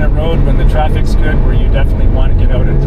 kind of road when the traffic's good where you definitely want to get out and